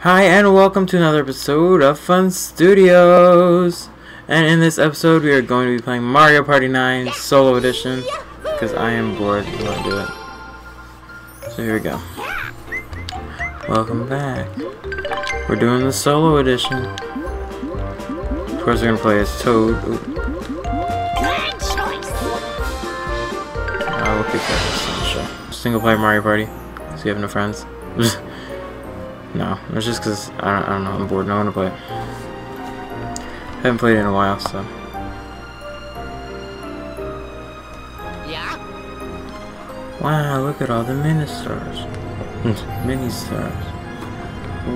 Hi, and welcome to another episode of Fun Studios. And in this episode, we are going to be playing Mario Party 9 Solo Edition because I am bored. I do it. So here we go. Welcome back. We're doing the Solo Edition. Of course, we're gonna play as Toad. I will that. Single player Mario Party. So you have no friends. no, it's just because I don't, I don't know. I'm bored. No one to play. Haven't played it in a while, so. Yeah. Wow, look at all the mini stars. mini stars.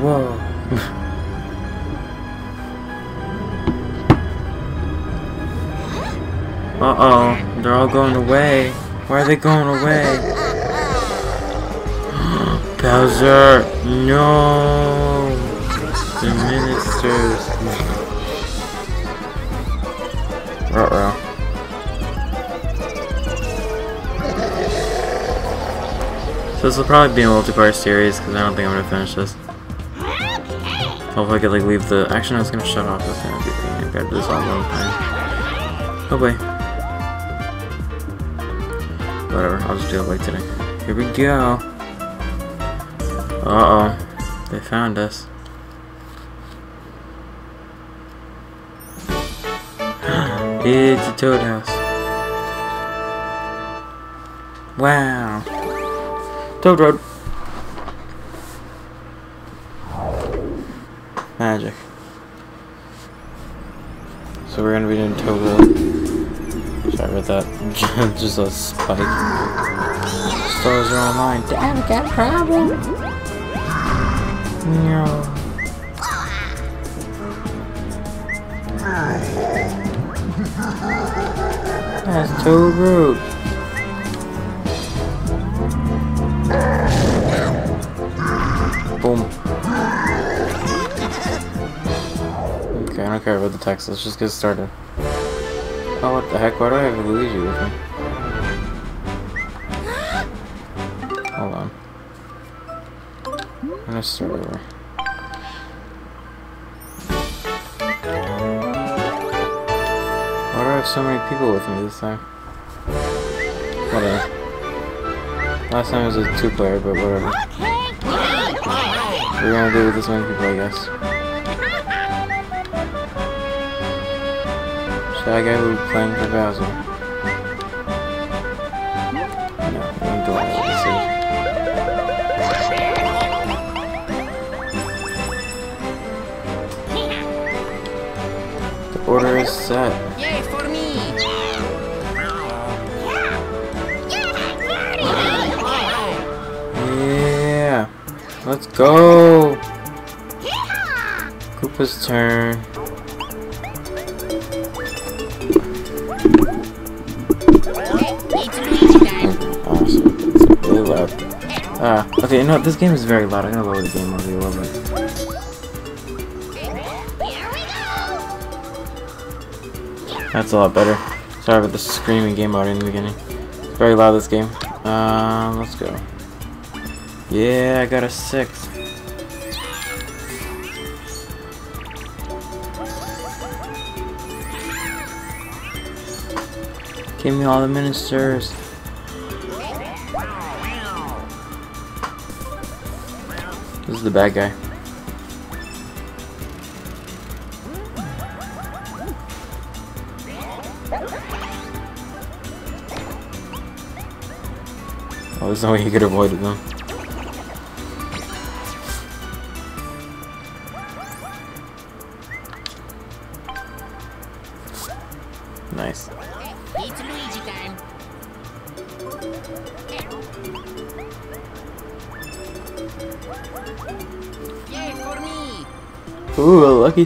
Whoa. uh oh, they're all going away. Why are they going away? Bowser, no! The mini stars. Uh oh. So this will probably be a multi-part series because I don't think I'm gonna finish this. Hopefully I could like leave the. Actually, no, it's gonna shut off. That's gonna be. I gotta do this all one time. Oh wait. Whatever. I'll just do it like today. Here we go. Uh oh. They found us. it's a Toad House. Wow. Toad Road. Magic. So we're gonna be doing Toad Road. Sorry about that. Just a spike. Stars are online. I got a problem. That's Toad Road. Boom. Okay, I don't care about the text. Let's just get started. Oh, what the heck? Why do I have Luigi with me? Hold on. I'm gonna start over. Have so many people with me this time? Whatever. Last time it was a two-player, but whatever. We're gonna do it with this many people, I guess. Shy guy will playing for Bowser. No, we don't go out with. The order is set. Let's go. Koopa's turn. It's Luigi. Awesome. Really loud. Ah, okay, you know what? This game is very loud. I'm gonna lower the game audio a little bit. Here we go. That's a lot better. Sorry about the screaming game audio in the beginning. It's very loud this game. Um, let's go. Yeah, I got a six. Give me all the mini stars. This is the bad guy. Oh, there's no way he could avoid them. Lucky.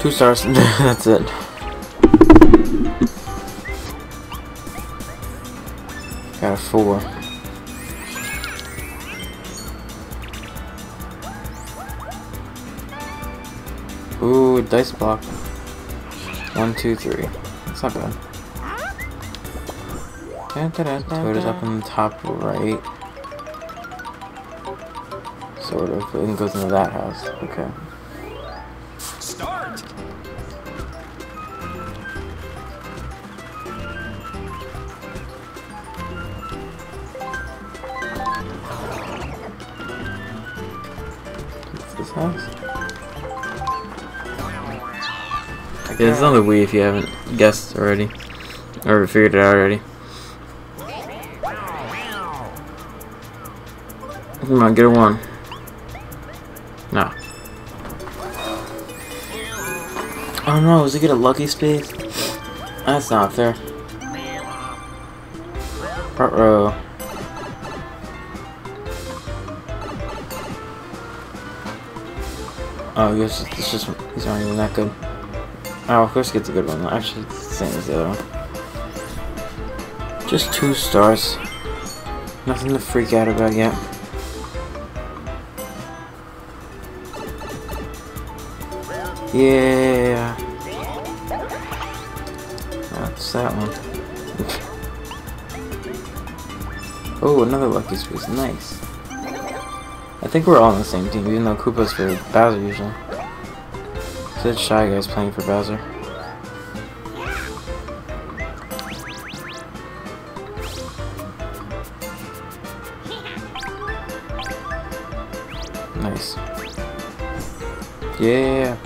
Two stars. That's it. Got a four. Ooh, dice block. One, two, three. It's not bad. Toad is up in the top right. Sort of. And goes into that house. Okay. Start! It's this house. Yeah, is on the Wii if you haven't guessed already. Or figured it out already. Come on, get a one. No. Oh no, does he get a lucky space? That's not fair. Uh-oh. Oh, I guess it's just, he's not even that good. Oh, of course gets a good one. Actually, it's the same as the other one. Just two stars. Nothing to freak out about yet. Yeah. That's that one. oh, another lucky space. Nice. I think we're all on the same team, even though Koopa's for Bowser usually. Said Shy Guy's playing for Bowser. Nice. Yeah.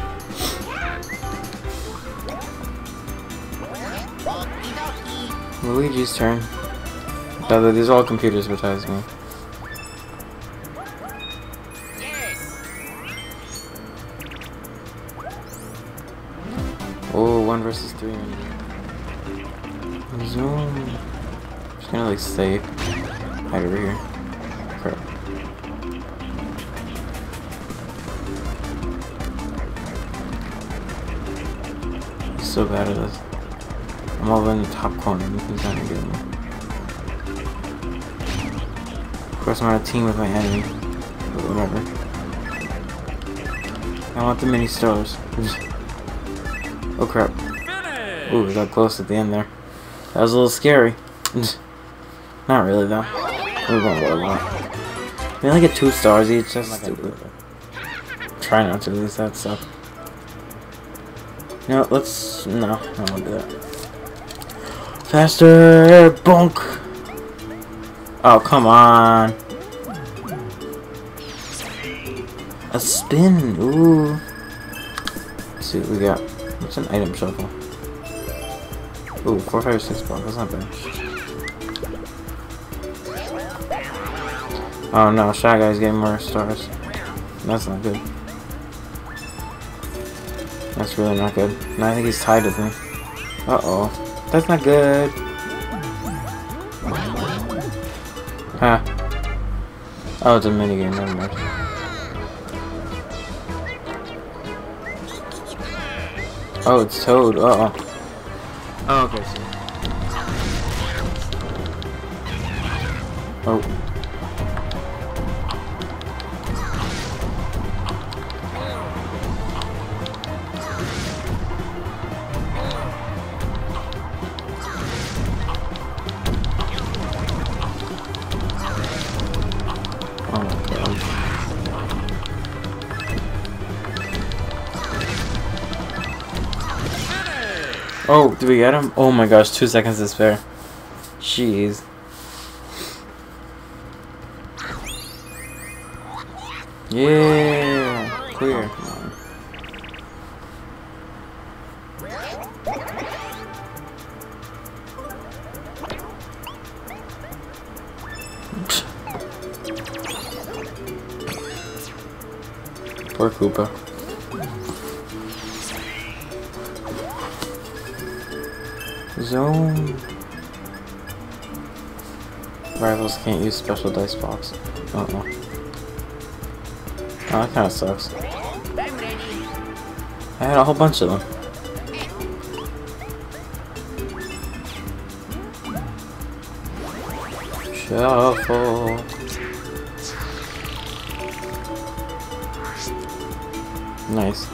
Luigi's turn. Now these are all computers besides me. One versus. Zoom. Just gonna like stay right over here. Crap. So bad at this. I'm over in the top corner. He's not gonna get me. Of course, I'm on a team with my enemy. But whatever. I want the mini stars. oh crap. Ooh, we got close at the end there. That was a little scary. Not really though. We're going really well. We only get two stars each. That's stupid. Try not to lose that stuff. No, let's no. I won't do that. Faster, bonk. Oh come on. A spin. Ooh. Let's see what we got. What's an item shuffle? Ooh, four, five, six. That's not bad. Oh no, Shy Guy's getting more stars. That's not good. That's really not good. No, I think he's tied with me. Uh oh. That's not good. Huh. Oh, it's a minigame, never mind. Oh, it's Toad. Uh Oh. Oh my god. Oh, we get him? Oh my gosh, two seconds to spare. Jeez. Yeah, clear. Come on. Poor Koopa. Zone. Rivals can't use special dice box. Uh oh. That kind of sucks. I had a whole bunch of them. Shuffle. Nice.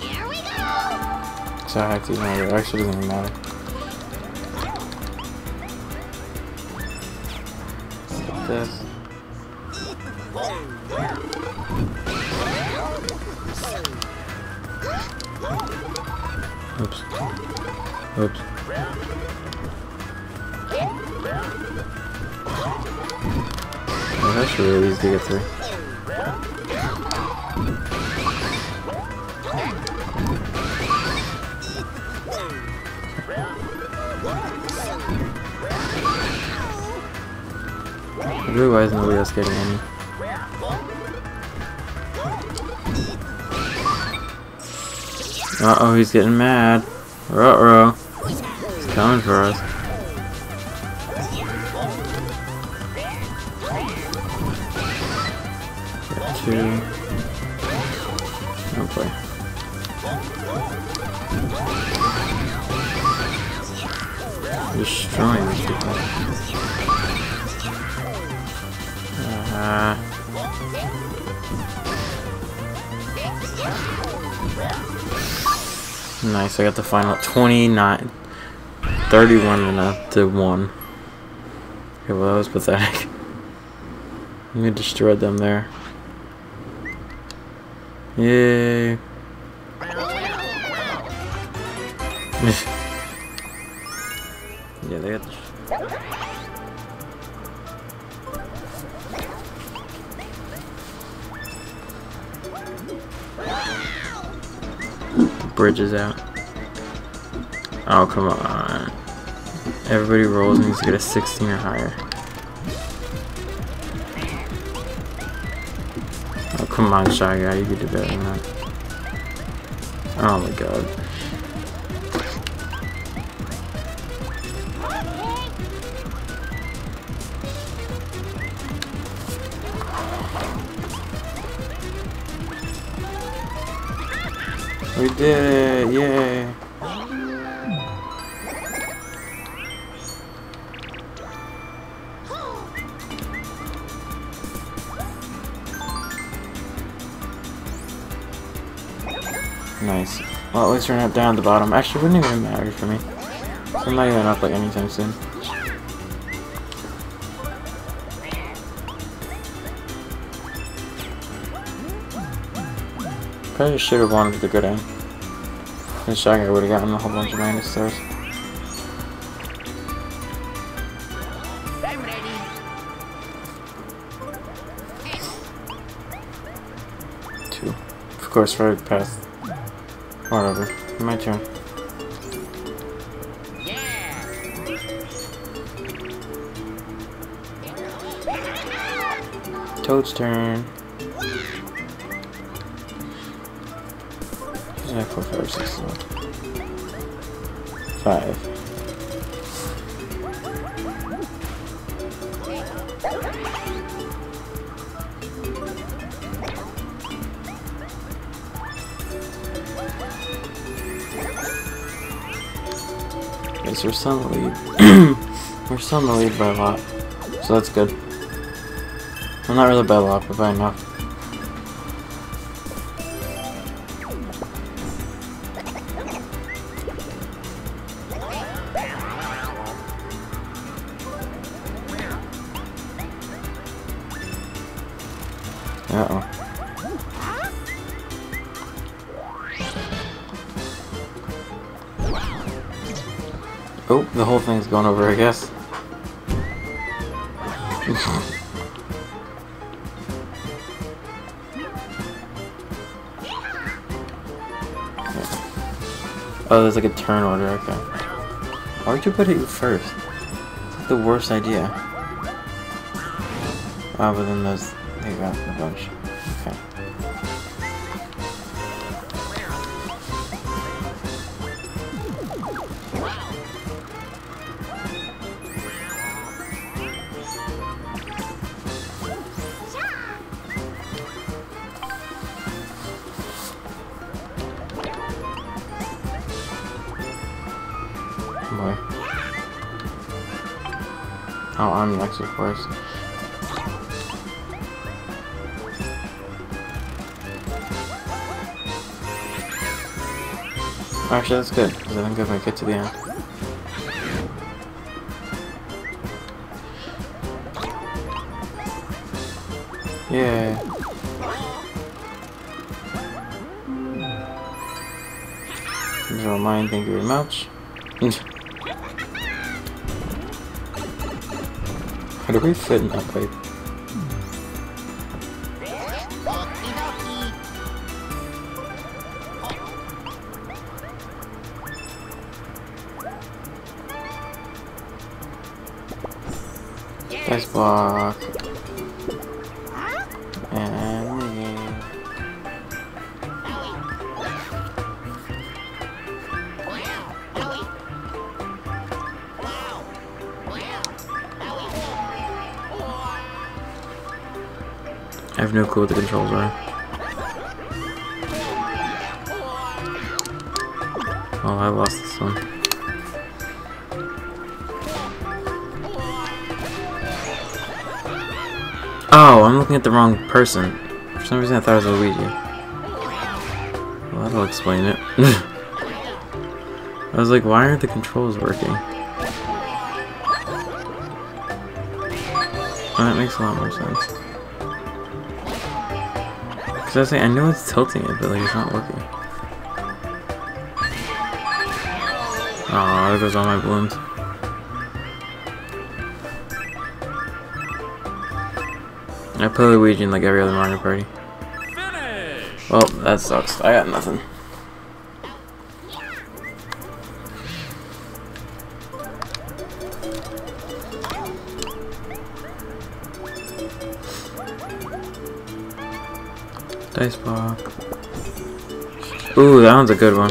Here we go! So I have to even it actually doesn't even matter. Oops. Oops. Oh, that's really easy to get through. Really, why isn't nobody else getting any? Uh oh, he's getting mad. Uh oh. He's coming for us. Got two. Oh boy. Destroying people. Uh, nice, I got the final 29, 31 and a to 1. Okay, well that was pathetic. We destroyed them there. Yay. yeah, they got the is out. Oh, come on. Everybody rolls and needs to get a 16 or higher. Oh, come on, Shy Guy. You could do better than that. Oh my god. We did it! Yay! Nice. Well, at least we're not down at the bottom. Actually, it wouldn't even matter for me. So I'm not even up like anytime soon. Probably should have wanted the good end. And Shy Guy would have gotten a whole bunch of minus ready. Two. Of course, right past. Whatever. My turn. Toad's turn. Five. We're still in the lead. we're still in the lead by a lot. So that's good. Well, not really by a lot, but by enough. Guess. Oh, there's like a turn order, okay. Why would you put it first? It's like the worst idea. Oh, but then those, they got a bunch. course. Actually, that's good, because I think if I get to the end. Yeah. Hmm. Never mind, thank you very much. Do we fit in that have no clue what the controls are. Oh, I lost this one. Oh, I'm looking at the wrong person. For some reason I thought it was Luigi. Well, that'll explain it. I was like, why aren't the controls working? Oh, that makes a lot more sense. Because I was saying, I know it's tilting it, but like it's not working. Oh, there goes all my balloons. I play Luigi in like every other Mario Party. Well, that sucks. I got nothing. Dice. Ooh, that one's a good one.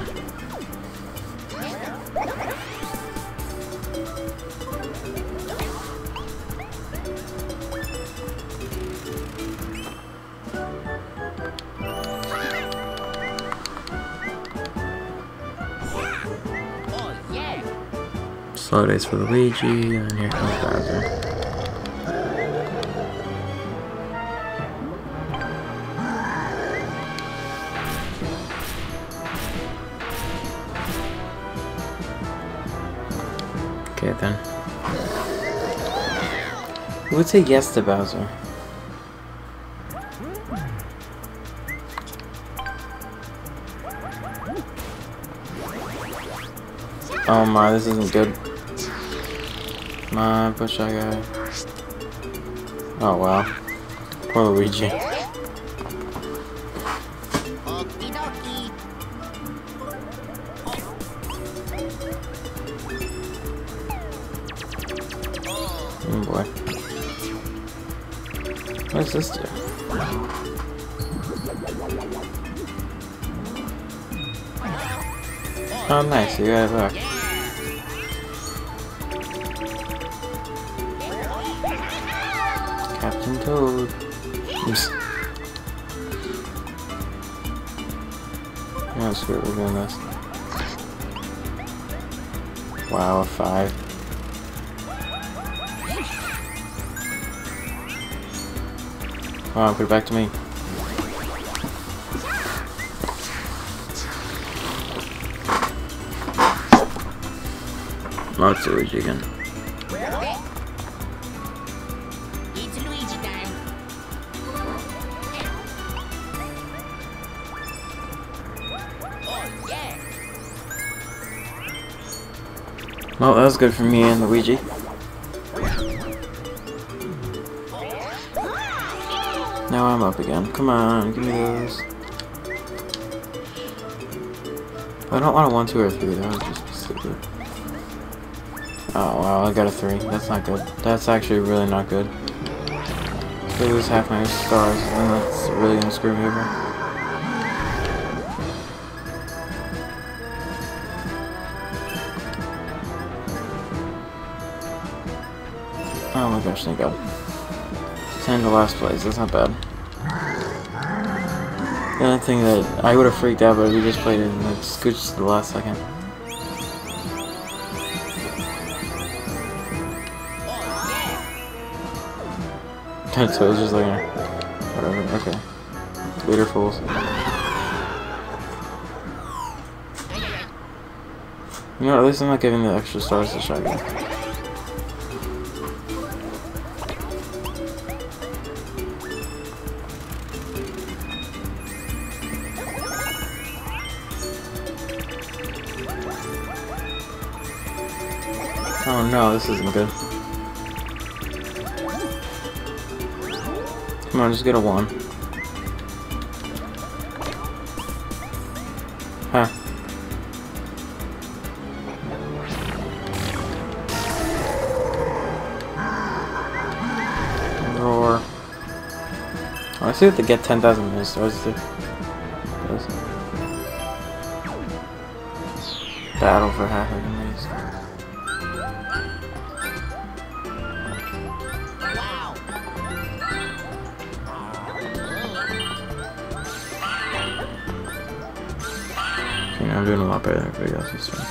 Slow days for Luigi, and here comes Bowser. Would say yes to Bowser? Oh my, this isn't good. My push that guy. Oh wow. Poor Luigi. Oh boy. What does this do? Oh nice, you got it back. Captain Toad. Oops. Oh, screw it, we're doing this. Wow, a five. On, put it back to me. Oh, it's Luigi again. Well, that was good for me and Luigi. I'm up again. Come on, give me those. I don't want a 1, 2, or 3. That would just stupid. Oh, wow, I got a 3. That's not good. That's actually really not good. I lose half my stars, then that's really gonna screw me over. Oh my gosh, thank god. 10 to last place, that's not bad. The only thing that I would have freaked out, but we just played it and like scooched to the last second. so it was just like, uh, whatever, okay. Leader fools. You know, at least I'm not giving the extra stars to Shy Guy. Oh this isn't good. Come on, just get a one. Huh. Roar. Oh, I see what they get 10,000 mini stars do. Does. Battle for half of the I'm doing a lot better than everybody else this time.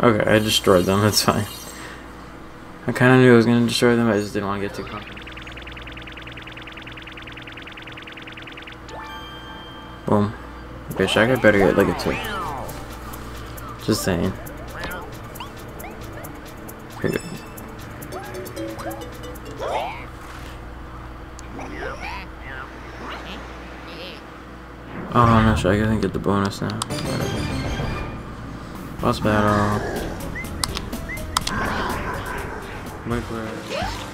Okay, I destroyed them, that's fine. I kinda knew I was gonna destroy them, I just didn't want to get too confident. Okay, Shaka better get a two. Just saying. Oh no, Shaka didn't get the bonus now. Boss battle. Wiggler.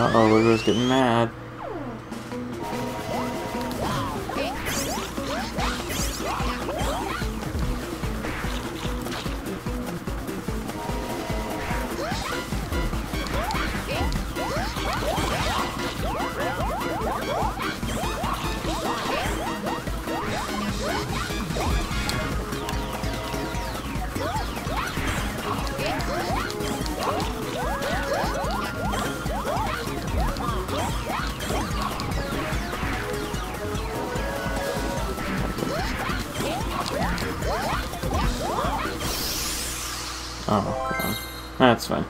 Uh oh, Wiggler's getting mad. That's fine.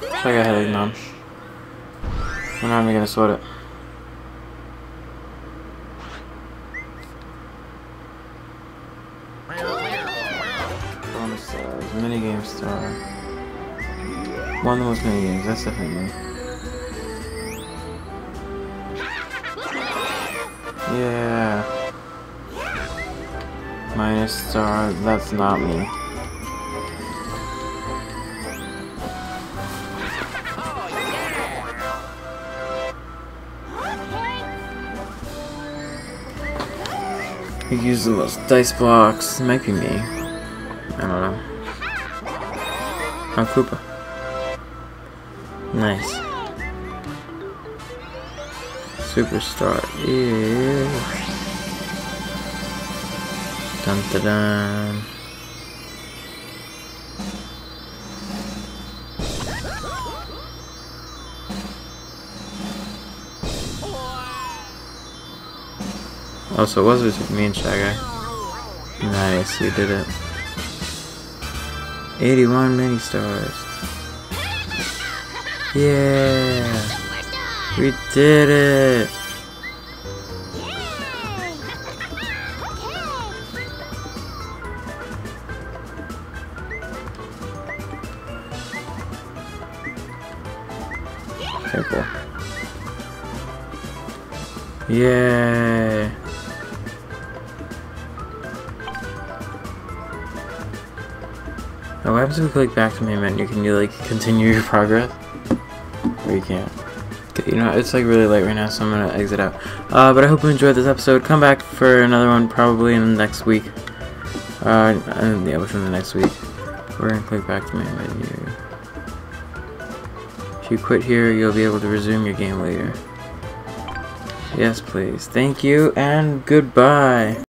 Check out headache numb. We're not even gonna sweat it. Bonus stars, minigame star. One of the most minigames, that's definitely. Yeah. Minus star, that's not me. Who used the most dice blocks? It might be me. I don't know. Oh, Koopa. Nice. Superstar. Yeah. Dun dun dun. Oh, so it was between me and Shy Guy. Nice, we did it. 81 mini stars. Yeah, we did it. Cool. Yeah. What happens if we click back to main menu? Can you like continue your progress? Or you can't? You know, it's like really late right now, so I'm gonna exit out. Uh, but I hope you enjoyed this episode. Come back for another one probably in the next week. Uh, and yeah, within the next week. We're gonna click back to main menu. If you quit here, you'll be able to resume your game later. Yes, please. Thank you, and goodbye.